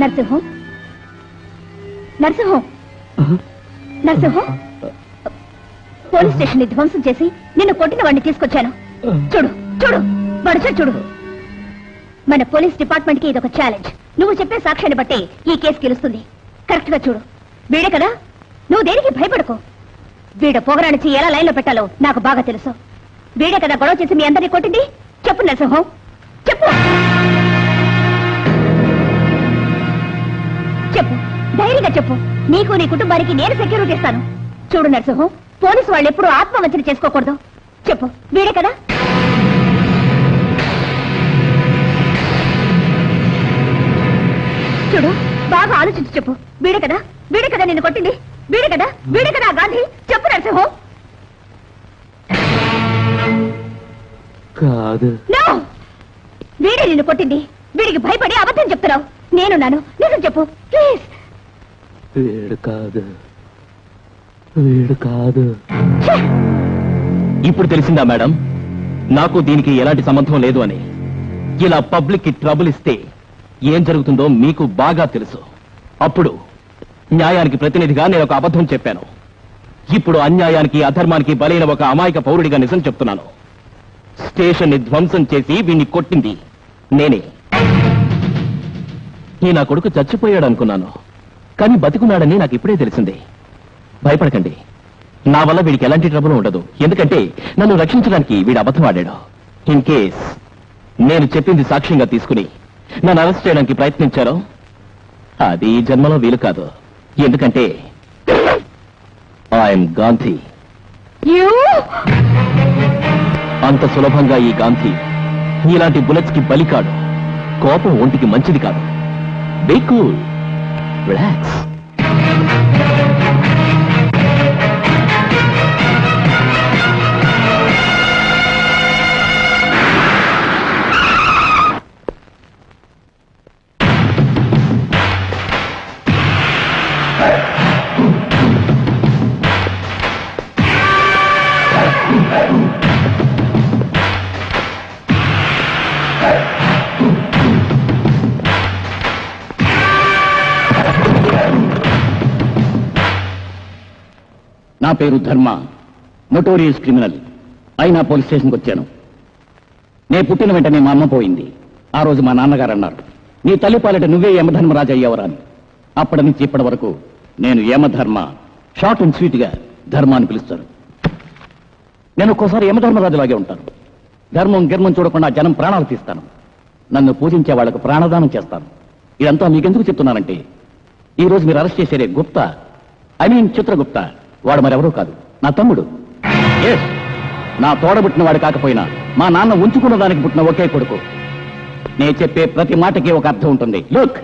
Narasimham? Narasimham? Narasimham? Police స్టేషన్ని ధ్వంసం చేసి నిన్ను కొట్టిన వాడిని తీసుకొచ్చాను. చూడు చూడు వాడు చూడు. మన పోలీస్ డిపార్ట్మెంట్కి ఇదొక ఛాలెంజ్ నువ్వు చెప్పే సాక్ష్యాన్ని బట్టి ఈ కేసు గెలుస్తుంది. కరెక్ట్గా చూడు. వీడే కదా? నువ్వు దేనికి భయపడకు? వీడ పొగరానిచి ఎలా లైన్లో పెట్టాలో నాకు బాగా తెలుసు. వీడే కదా గొడవ చేసి మీ అందరినీ కొట్టింది? చెప్పు నరసింహం. చెప్పు. చెప్పు. ధైర్యంగా చెప్పు. నీకు నీ కుటుంబానికి నేను సెక్యూరిటీ ఇస్తాను. చూడు నరసింహం పోలీసు వాళ్ళు ఎప్పుడు ఆత్మవంచన చేసుకోకూడదు. చెప్పు. వీడే కదా? చూడు బాగా ఆలోచించి చెప్పు. వీడే కదా? వీడే కదా నిన్ను కొట్టింది? వీడే కదా? వీడే కదా గాంధీ? చెప్పు నరసింహం. కాదు. నో! వీడే నిన్ను కొట్టింది. వీడికి భయపడి అబద్ధం చెప్తున్నావు. నేనున్నాను నిజం చెప్పు. ప్లీజ్. వీడు కాదు. వీడు కాదు. ఇప్పుడు తెలిసిందా మేడం? నాకు దీనికి ఎలాంటి సంబంధం లేదు అని. ఇలా పబ్లిక్కి ట్రబుల్ ఇస్తే ఏం జరుగుతుందో మీకు బాగా తెలుసు. అప్పుడు న్యాయానికి ప్రతినిధిగా నేను ఒక అబద్ధం చెప్పాను. ఇప్పుడు అన్యాయానికి అధర్మానికి బలైన ఒక అమాయక పౌరుడిగా నిజం చెప్తున్నాను. స్టేషన్ని ధ్వంసం చేసి వీణ్ణి కొట్టింది నేనే. ఈ నా కొడుకు చచ్చిపోయాడు అనుకున్నాను. కానీ బతికున్నాడని నాకు ఇప్పుడే తెలిసింది. భయపడకండి. నా వల్ల వీడికి ఎలాంటి ట్రబుల్ ఉండదు. ఎందుకంటే నన్ను రక్షించడానికి వీడు అబద్ధం ఆడాడు. ఇన్ కేస్ నేను చెప్పింది సాక్ష్యంగా తీసుకుని నన్ను అరెస్ట్ చేయడానికి ప్రయత్నించారో అది ఈ జన్మలో వీలు కాదు. ఎందుకంటే ఐఎమ్ గాంధీ యూ అంత సులభంగా ఈ గాంధీ నీలాంటి బుల్లెట్స్కి బలికాడు. కోపం ఒంటికి మంచిది కాదు. బీ కూల్ రిలాక్స్ నా పేరు ధర్మ. Notorious criminal. అయినా పోలీస్ స్టేషన్కి వచ్చాను. నేను పుట్టిన వెంటనే మా అమ్మ పోయింది. ఆ రోజు మా నాన్నగారు అన్నారు నీ తల్లి పాలిట నువ్వే యమధర్మరాజు అయ్యేవరాని. అప్పటి నుంచి ఇప్పటి వరకు నేను యమధర్మ షార్ట్ అండ్ స్వీట్గా ధర్మ అని పిలుస్తాను. నేను ఒక్కోసారి యమధర్మరాజులాగే ఉంటాను. ధర్మం గర్మం చూడకుండా జనం ప్రాణాలు తీస్తాను. నన్ను పూజించే వాళ్ళకు ప్రాణదానం చేస్తాను. ఇదంతా మీకెందుకు చెప్తున్నానంటే ఈ రోజు మీరు అరెస్ట్ చేసేదే గుప్తా ఐ మీన్ చిత్రగుప్త. వాడు మరెవరూ కాదు. నా తమ్ముడు. ఎస్ నా తోడబుట్టిన వాడు కాకపోయినా మా నాన్న ఉంచుకున్న దానికి పుట్టిన ఒకే కొడుకు. నేను చెప్పే ప్రతి మాటకి ఒక అర్థం ఉంటుంది. లుక్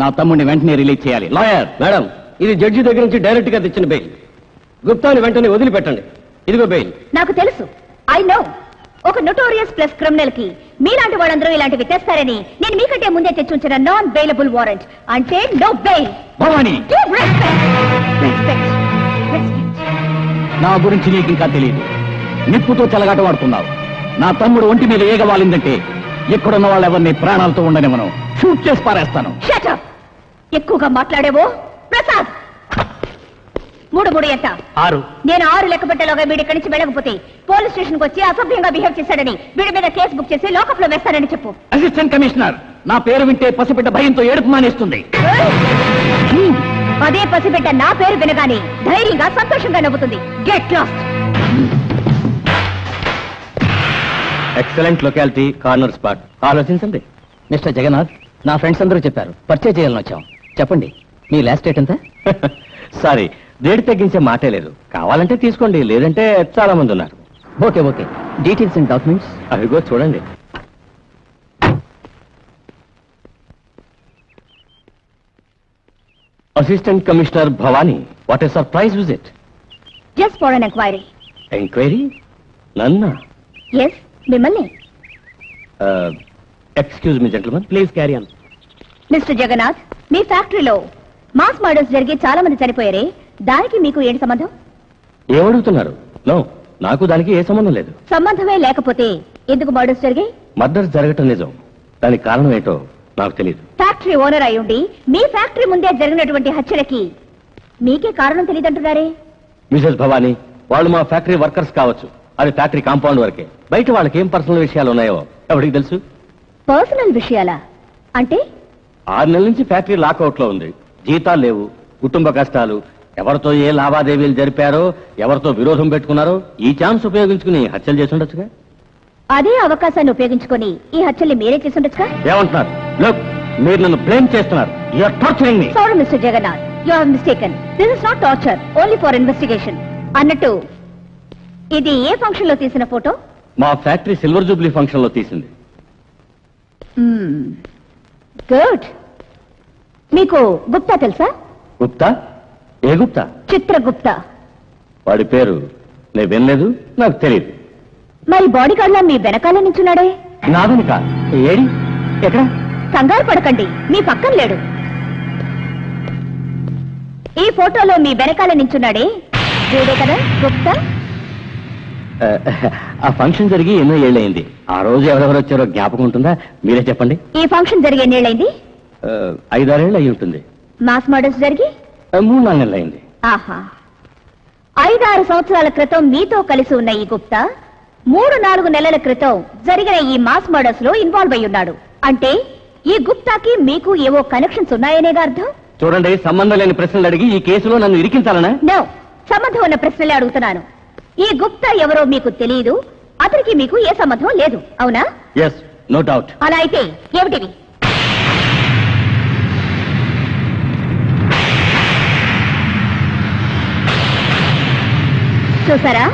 నా తమ్ముడిని వెంటనే రిలీజ్ చేయాలి. లాయర్ మేడం ఇది జడ్జి దగ్గర నుంచి డైరెక్ట్గా తెచ్చిన బెయిల్ గుప్తాని వెంటనే వదిలిపెట్టండి. ఇదిగో బెయిల్ నాకు తెలుసు. ఐ నో ఒక నొటోరియస్ ప్లస్ క్రిమినల్కి మీలాంటి వాళ్ళందరూ ఇలాంటివి తెస్తారని నేను మీకంటే ముందే తెచ్చి ఉంచిన నాన్ బెయిలబుల్ వారెంట్ అంటే no bail Bhavani. Respect respect నా గురించి నీకు ఇంకా తెలియదు నిప్పుతో చెలగాట వాడుతున్నావు. నా తమ్ముడు ఒంటి మీద ఏగవాలిందంటే ఇక్కడున్న వాళ్ళెవరిని ప్రాణాలతో ఉండనివ్వను. షూట్ చేసి పారేస్తాను. ఎక్కువగా మాట్లాడేవో? ప్రసాద్! మూడు మూడు ఎంత? ఆరు. నేను ఆరు లెక్క పెట్టేలోగా వీడి ఇక్కడి నుంచి వెళ్ళకపోతే పోలీస్ స్టేషన్కు వచ్చి అసభ్యంగా బిహేవ్ చేశాడని వీడి మీద కేసు బుక్ చేసి లోకప్లో వేస్తానని చెప్పు. అసిస్టెంట్ కమిషనర్ నా పేరు వింటే పసిబిడ్డ భయంతో ఏడుపు మానేస్తుంది. అదే పసిబిడ్డ నా పేరు వినగానే ధైర్యంగా సంతోషంగా నవ్వుతుంది. Get lost excellent locality corner spot ఆలోచించండి మిస్టర్ జగన్నాథ్ నా ఫ్రెండ్స్ అందరూ చెప్పారు. పర్చేజ్ చేయాలని వచ్చాం. చెప్పండి మీ లాస్ట్ డేట్ ఎంత? సారీ రేటు తగ్గించే మాటే లేదు. కావాలంటే తీసుకోండి లేదంటే చాలా మంది ఉన్నారు. Okay okay. Details and documents అవిగో చూడండి. Assistant commissioner Bhavani what a surprise visit just for an enquiry enquiry నన్న ఎస్ మిమ్మల్ని excuse me gentlemen please carry on mister Jagannath మీ ఫ్యాక్టరీలో మాస్ మర్డర్స్ జరిగి చాలా మంది చనిపోయారే. దానికి మీకు ఏంటి సంబంధం? ఏమడుగుతున్నారు? నో నాకు దానికి ఏ సంబంధం లేదు. సంబంధమే లేకపోతే ఎందుకు మర్డర్స్ జరిగాయి? మర్డర్ జరగటం నిజం. దానికి కారణం ఏంటో నాకు తెలియదు ఫ్యాక్టరీ ఓనర్ అయి ఉండి మీ ఫ్యాక్టరీ ముందే జరిగినటువంటి హత్యలకి మీకే కారణం తెలియదంటున్నారే మిసెస్ భవానీ వాళ్ళు మా ఫ్యాక్టరీ వర్కర్స్ కావచ్చు. అది ఫ్యాక్టరీ కాంపౌండ్ వరకే. బయట వాళ్ళకి ఏం పర్సనల్ విషయాలు ఉన్నాయో ఎవరికి తెలుసు? పర్సనల్ విషయాలా? అంటే? ఆరు నెలల నుంచి ఫ్యాక్టరీ లాకౌట్లో ఉంది. జీతాలు లేవు కుటుంబ కష్టాలు. ఎవరితో ఏ లావాదేవీలు జరిపారో ఎవరితో విరోధం పెట్టుకున్నారో ఈ ఛాన్స్ ఉపయోగించుకుని హత్యలు చేసి ఉండొచ్చుగా? అదే అవకాశాన్ని ఉపయోగించుకొని ఈ హత్యల్ని మీరే చేసి ఉండొచ్చుగా? ఏమంటున్నారు? లుక్ మీరు నన్ను బ్లేమ్ చేస్తున్నారు. You're torturing me sorry mister Jagannath you have mistaken this is not torture only for investigation అన్నట్టు ఇది ఏ ఫంక్షన్లో తీసిన ఫోటో మా ఫ్యాక్టరీ సిల్వర్ జూబ్లీ ఫంక్షన్లో తీసింది గుడ్ మీకు గుప్తా తెలుసా? గుప్తా? ఏ గుప్తా? చిత్రగుప్తా. వాడి పేరు నేను వినలేదు నాకు తెలియదు. మరి బాడీ గార్డ్లా మీ వెనకాల నించున్నాడే? నా వెనుక ఏడి? ఎక్కడ? కంగారు పడకండి. మీ పక్కన లేడు. ఈ ఫోటోలో మీ వెనకాల నించున్నాడే వీడే కదా గుప్తా? ఆ, ఫంక్షన్ జరిగి ఎన్నో ఏళ్ళయింది. ఆ రోజు ఎవరెవరు వచ్చారో జ్ఞాపకం ఉంటుందా? మీరే చెప్పండి. ఈ ఫంక్షన్ జరిగే ఎన్నేళ్ళైంది ఐదారేళ్ళు అయి ఉంటుంది. మాస్ మర్డర్స్ జరిగి? మూడు నాలుగు నెలలు అయింది. ఆహా. ఐదారు సంవత్సరాల క్రితం మీతో కలిసి ఉన్న ఈ గుప్తా మూడు నాలుగు నెలల క్రితం జరిగిన ఈ మాస్ మర్డర్స్లో ఇన్వాల్వ్ అయి ఉన్నాడు. అంటే ఈ గుప్తాకి మీకు ఏవో కనెక్షన్స్ ఉన్నాయనేగా అర్థం? చూడండి సంబంధం లేని ప్రశ్నలు అడిగి ఈ కేసులో నన్ను ఇరికించాలనా? నో సంబంధం ఉన్న ప్రశ్నలే అడుగుతున్నాను. ఈ గుప్తా ఎవరో మీకు తెలియదు అతనికి మీకు ఏ సంబంధం లేదు అవునా? ఎస్ నో డౌట్ అలా అయితే ఏమిటివి చూసారా?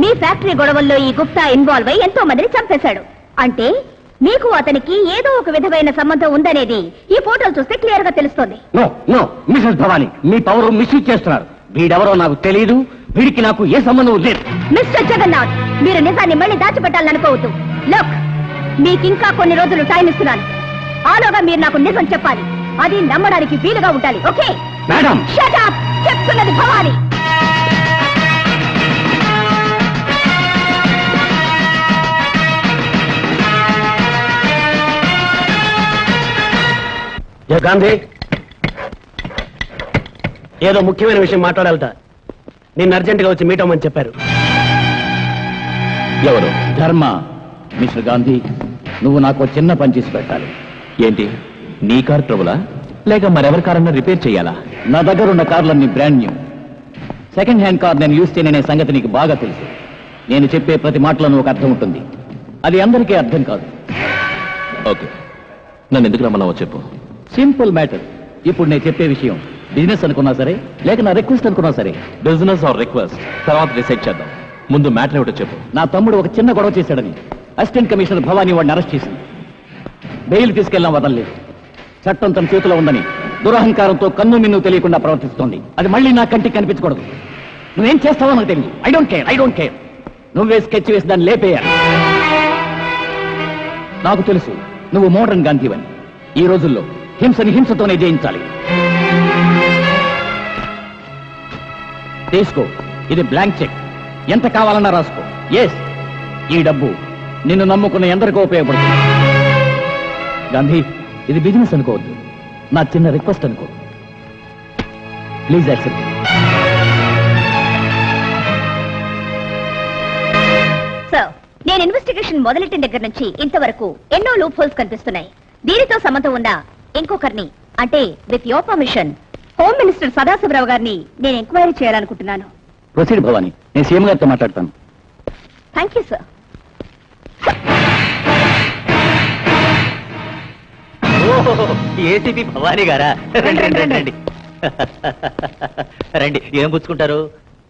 మీ ఫ్యాక్టరీ గొడవల్లో ఈ గుప్తా ఇన్వాల్వ్ అయి ఎంతో మందిని చంపేశాడు. అంటే మీకు అతనికి ఏదో ఒక విధమైన సంబంధం ఉందనేది ఈ ఫోటోలు చూస్తే క్లియర్గా తెలుస్తోంది. నో నో మిసెస్ భవానీ మీ పవర్ మిస్యూజ్ చేస్తున్నారు. వీడెవరో నాకు తెలియదు వీడికి నాకు ఏ సంబంధం లేదు. మిస్టర్ జగన్నాథ్ మీరు నిజాన్ని మళ్ళీ దాచిపెట్టాలని అనుకోవద్దు. లోక్ మీకింకా కొన్ని రోజులు టైం ఇస్తున్నాను. ఆలోగా మీరు నాకు నిజం చెప్పాలి. అది నమ్మడానికి వీలుగా ఉండాలి ఓకే? మేడం! చెప్తున్నది భవాని. ఏ గాంధీ? ఏదో ముఖ్యమైన విషయం మాట్లాడాలట. నిన్ను అర్జెంటుగా వచ్చి మీట్ అవ్వమని చెప్పారు. ఎవరు? ధర్మ మిస్టర్ గాంధీ నువ్వు నాకు చిన్న పని చేసి పెట్టాలి. ఏంటి? నీ కార్ ట్రబులా? లేక మరెవరి కారన్నా రిపేర్ చేయాలా? నా దగ్గర ఉన్న కార్లన్నీ brand new. Second hand car నేను యూజ్ చేయననే సంగతి నీకు బాగా తెలుసు. నేను చెప్పే ప్రతి మాటలోనూ ఒక అర్థం ఉంటుంది. అది అందరికీ అర్థం కాదు. ఓకే. నన్ను ఎందుకు రమ్మన్నావో చెప్పు. Simple matter. ఇప్పుడు నేను చెప్పే విషయం బిజినెస్ అనుకున్నా సరే లేక నా రిక్వెస్ట్ అనుకున్నా సరే. Business or request? తర్వాత డిసైడ్ చేద్దాం. ముందు మ్యాటర్ ఏమిటో చెప్పు. నా తమ్ముడు ఒక చిన్న గొడవ చేశాడని అసిస్టెంట్ కమిషనర్ భవానీ వాడిని అరెస్ట్ చేసింది బెయిల్ తీసుకెళ్ళినా వదలలేదు. చట్టం తన చేతిలో ఉందని దురహంకారంతో కన్ను మిన్ను తెలియకుండా ప్రవర్తిస్తోంది. అది మళ్ళీ నా కంటికి కనిపించకూడదు. నువ్వేం చేస్తావో నాకు తెలియదు. I don't care I don't care నువ్వే స్కెచ్ వేసి దాన్ని లేపేయాలి. నాకు తెలుసు నువ్వు మోడర్న్ గాంధీవని. ఈ రోజుల్లో హింసని హింసతోనే జయించాలి. తీసుకో ఇది బ్లాంక్ చెక్. ఎంత కావాలన్నా రాసుకో. ఎస్ ఈ డబ్బు నిన్ను నమ్ముకున్న ఎందరికో ఉపయోగపడుతుంది. గాంధీ ఇది బిజినెస్ అనుకోవద్దు. నా చిన్న రిక్వెస్ట్ అనుకో. ప్లీజ్ యాక్సెప్ట్ నేను ఇన్వెస్టిగేషన్ మొదలెట్టిన దగ్గర నుంచి ఇంతవరకు ఎన్నో లూప్ హోల్స్ కనిపిస్తున్నాయి. దీనితో సంబంధం ఉన్న ఇంకొకరిని అంటే with your permission home minister Sadashivarao గారిని నేను ఎంక్వైరీ చేయాలనుకుంటున్నాను. ప్రొసీడ్ భవాని. నేను సీఎం గారితో మాట్లాడతాను. Thank you sir ACP Bhavani గారా? రండి రండి రండి రండి రండి. ఏం పుచ్చుకుంటారు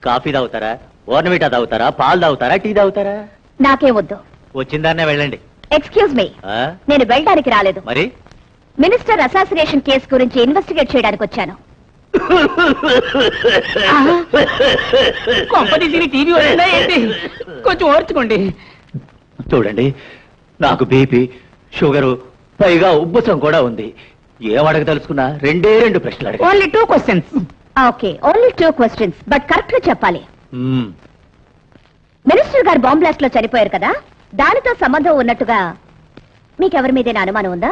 కాఫీ తాగుతారా? ఓర్నవిటా తాగుతారా? పాలు తాగుతారా? టీ తాగుతారా? నాకే వద్దు. వచ్చిందాన్నే వెళ్ళండి. ఎక్స్క్యూజ్ మీ ఆ? నేను వెళ్ళడానికి రాలేదు. మరి? మినిస్టర్ అసాసినేషన్ కేసు గురించి ఇన్వెస్టిగేట్ చేయడానికి వచ్చాను. టీవీ ఏంటి? కొంచెం ఓర్చుకోండి. చూడండి నాకు బీపీ షుగరు పైగా ఉబ్బసం కూడా ఉంది. ఏం అడగ తెలుసుకున్నా రెండే రెండు ప్రశ్నలు అడగ. Only two questions okay only two questions but కరెక్ట్గా చెప్పాలి. మినిస్టర్ గారు బాంబ్ బ్లాస్ట్లో చనిపోయారు కదా దానితో సంబంధం ఉన్నట్టుగా మీకెవరి మీదైనా అనుమానం ఉందా?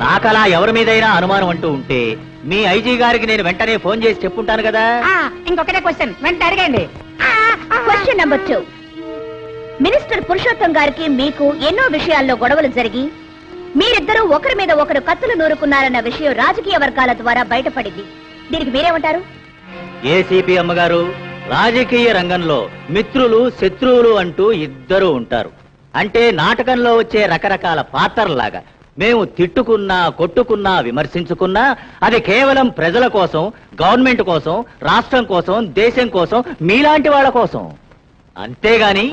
నాకలా ఎవరి మీదైనా అనుమానం అంటూ ఉంటే మీ ఐజీ గారికి నేను వెంటనే ఫోన్ చేసి చెప్పుంటాను కదా. ఇంకొకటే క్వశ్చన్. వెంటనే అడగండి. Question number two. Minister Purushottam గారికి మీకు ఎన్నో విషయాల్లో గొడవలు జరిగి మీరిద్దరూ ఒకరి మీద ఒకరు కత్తులు నూరుకున్నారన్న విషయం రాజకీయ వర్గాల ద్వారా బయటపడింది. దీనికి మీరేమంటారు? ఏసీపీ అమ్మగారు రాజకీయ రంగంలో మిత్రులు శత్రువులు అంటూ ఇద్దరు ఉంటారు. అంటే నాటకంలో వచ్చే రకరకాల పాత్రలాగా మేము తిట్టుకున్నా కొట్టుకున్నా విమర్శించుకున్నా అది కేవలం ప్రజల కోసం గవర్నమెంట్ కోసం రాష్ట్రం కోసం దేశం కోసం మీలాంటి వాళ్ళ కోసం. అంతేగాని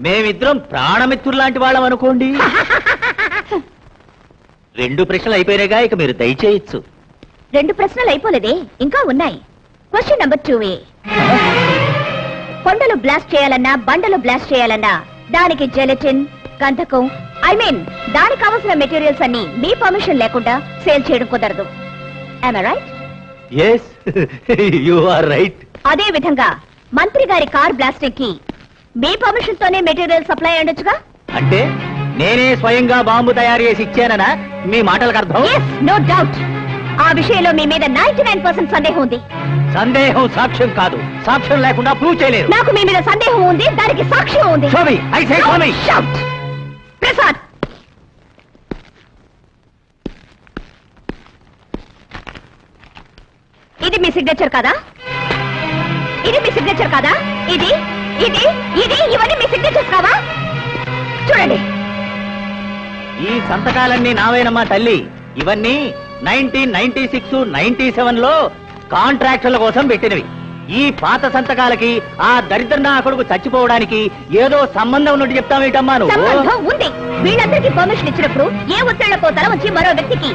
మేమిద్దరం ప్రాణమిత్రులాంటి వాళ్ళం అనుకోండి. రెండు ప్రశ్నలు అయిపోయినాయిగా ఇక మీరు దయచేయచ్చు. రెండు ప్రశ్నలు అయిపోలేదే ఇంకా ఉన్నాయి. Question number two A. కొండలు బ్లాస్ట్ చేయాలన్నా బండలు బ్లాస్ట్ చేయాలన్నా దానికి జెలటిన్ గంధకం ఐ మీన్ దానికి కావలసిన మెటీరియల్స్ అన్ని మీ పర్మిషన్ లేకుండా సేల్ చేయడం కుదరదు. Right yes you are right అదే విధంగా మంత్రి గారి కార్ బ్లాస్టింగ్కి మీ పర్మిషన్ తోనే మెటీరియల్ సప్లై అయ్యుండొచ్చుగా అంటే నేనే స్వయంగా బాంబు తయారు చేసి ఇచ్చాననా? మీ మాటలకు అర్థం? నో డౌట్ ఆ విషయంలో మీ మీద నైన్టీ నైన్ పర్సెంట్ సందేహం ఉంది. సందేహం సాక్ష్యం కాదు. సాక్ష్యం లేకుండా ప్రూవ్ చేయలేరు. నాకు మీ మీద సందేహం ఉంది దానికి సాక్ష్యం ఉంది. ప్రసాద్ ఇది మీ సిగ్నేచర్ కదా? ఇది మీ సిగ్నేచర్ కదా? ఇది ఇది ఇది ఇవన్నీ మీ సిగ్నేచర్స్ కావా? చూడండి. ఈ సంతకాలన్నీ నావేనమ్మా తల్లి. ఇవన్నీ నైన్టీన్ నైన్టీ సిక్స్ నైన్టీ సెవెన్లో కాంట్రాక్టుల కోసం పెట్టినవి. ఈ పాత సంతకాలకి ఆ దరిద్ర నా కొడుకు చచ్చిపోవడానికి ఏదో సంబంధం ఉన్నట్టు చెప్తామేటమ్మా నువ్వు? సంబంధం ఉంది. వీళ్ళందరికీ పర్మిషన్ ఇచ్చినప్పుడు ఏ ఒత్తిళ్ళకో తల వచ్చి మరో వ్యక్తికి.